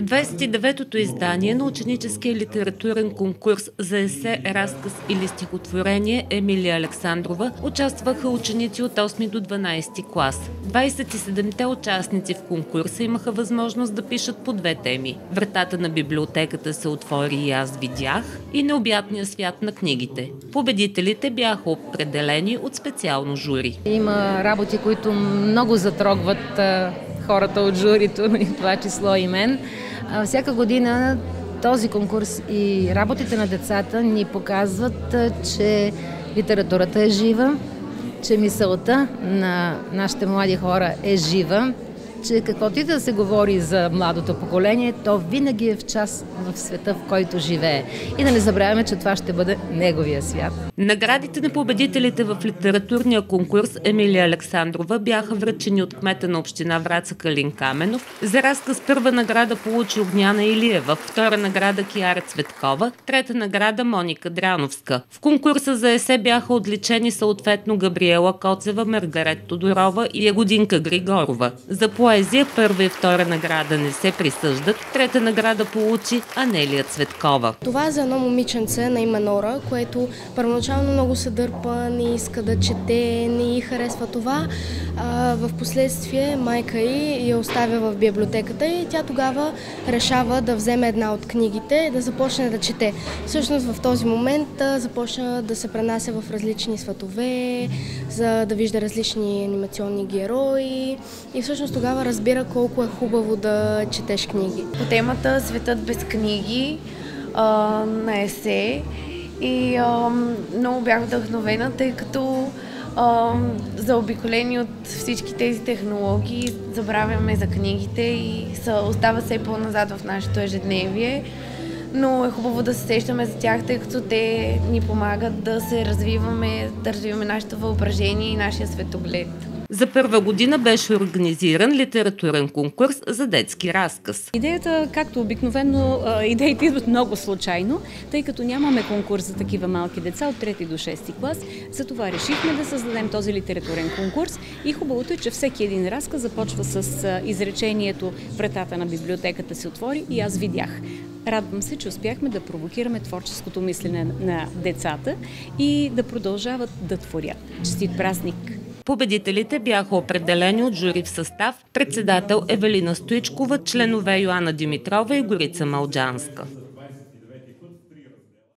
В 29-то издание на ученическия литературен конкурс за есе, разказ или стихотворение Емилия Александрова участваха ученици от 8 до 12 клас. 27-те участници в конкурса имаха възможност да пишат по две теми. Вратата на библиотеката се отвори и аз видях и необятния свят на книгите. Победителите бяха определени от специално жури. Има работи, които много затрогват хората от журито, и това число и мен. Всяка година този конкурс и работите на децата ни показват, че литературата е жива, че мисълта на нашите млади хора е жива, че каквото и да се говори за младото поколение, то винаги е в час в света, в който живее. И да не забравяме, че това ще бъде неговия свят. Наградите на победителите в литературния конкурс Емилия Александрова бяха връчени от кмета на община Враца Калин Каменов. За разказ първа награда получи Огняна Илиева, втора награда Киара Цветкова, трета награда Моника Драновска. В конкурса за есе бяха отличени съответно Габриела Коцева, Маргарет Тодорова и Ягодинка Григорова. За поезия първа и втора награда не се присъждат, трета награда получи Анелия Цветкова. Това е за едно момиченце на име Нора, което първоначално много се дърпа, не иска да чете, не й харесва това. В последствие майка й я оставя в библиотеката и тя тогава решава да вземе една от книгите и да започне да чете. Всъщност в този момент започна да се пренася в различни светове, за да вижда различни анимационни герои и всъщност тогава тогава разбира колко е хубаво да четеш книги. По темата Светът без книги а, на есе и а, много бях вдъхновена, тъй като а, заобиколени от всички тези технологии забравяме за книгите и са, остава все по-назад в нашето ежедневие но е хубаво да се сещаме за тях, тъй като те ни помагат да се развиваме, да развиваме нашето въображение и нашия светоглед. За първа година беше организиран литературен конкурс за детски разказ. Идеята, както обикновено, идеите идват много случайно, тъй като нямаме конкурс за такива малки деца от 3 до 6 клас. Затова решихме да създадем този литературен конкурс и хубавото е, че всеки един разказ започва с изречението «Вратата на библиотеката се отвори» и аз видях. Радвам се, че успяхме да провокираме творческото мислене на децата и да продължават да творят. Честит празник! Победителите бяха определени от жури в състав председател Евелина Стоичкова, членове Йоанна Димитрова и Горица Малджанска.